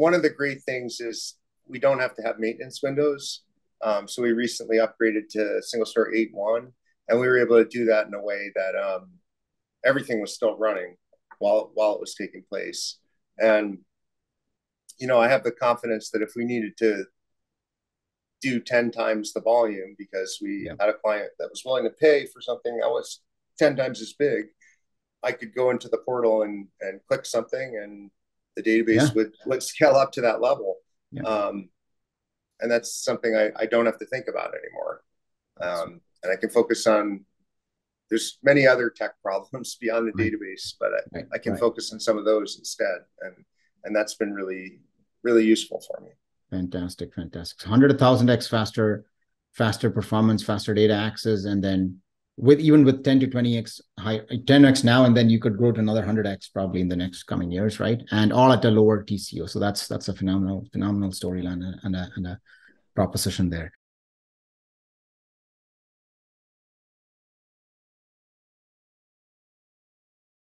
one of the great things is we don't have to have maintenance windows. Um, so we recently upgraded to SingleStore 8.1, and we were able to do that in a way that um, everything was still running while while it was taking place. And you know, I have the confidence that if we needed to do 10 times the volume because we yeah. had a client that was willing to pay for something that was 10 times as big, I could go into the portal and and click something and the database yeah. would would scale up to that level. Yeah. Um, and that's something I, I don't have to think about anymore. Um, and I can focus on there's many other tech problems beyond the right. database, but I, right. I can right. focus on some of those instead. And and that's been really, really useful for me. Fantastic, fantastic. 100,000x faster, faster performance, faster data access, and then with even with 10 to 20x high 10x now and then you could grow to another 100x probably in the next coming years right? And all at a lower tco so that's that's a phenomenal phenomenal storyline and a, and a proposition there